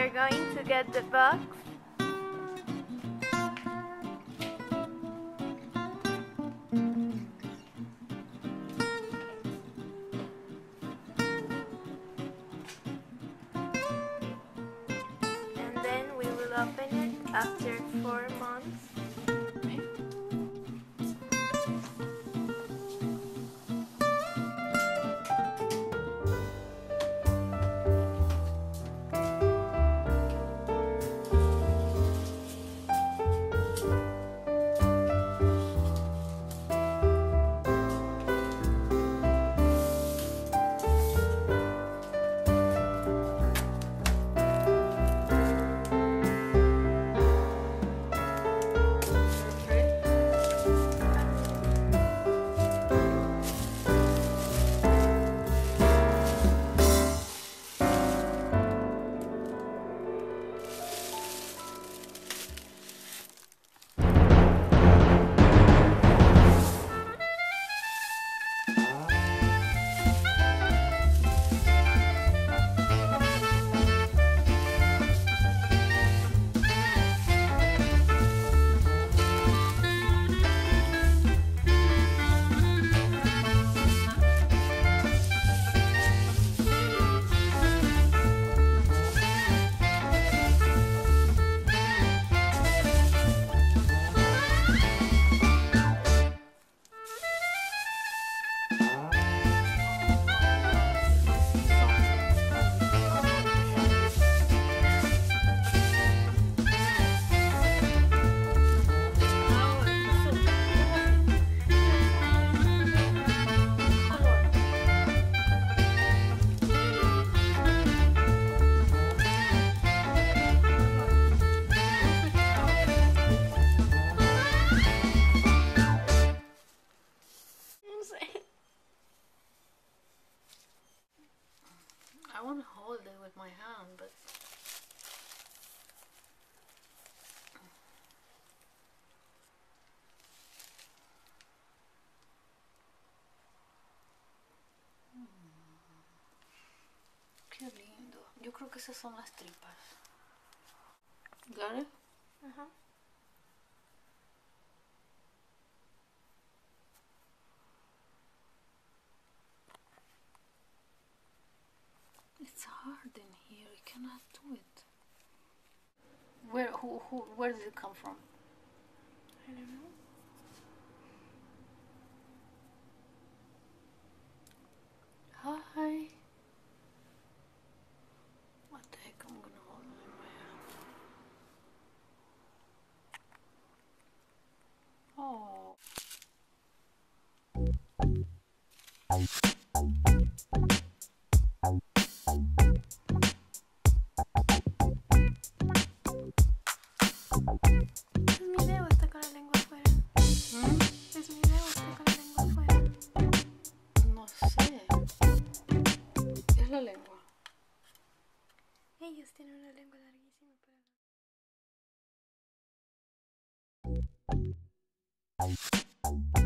are going to get the box. And then we will open it after four months. I want to hold it with my hand, but qué lindo. Yo creo que esas son las tripas. Got it? Ajá. It's hard in here. You cannot do it. Where who who where did it come from? I don't know. Ellos tienen una lengua larguísima para...